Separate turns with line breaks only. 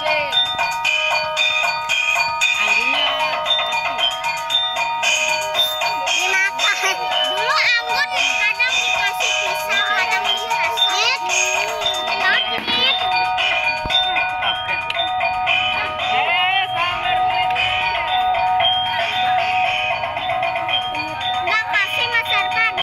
say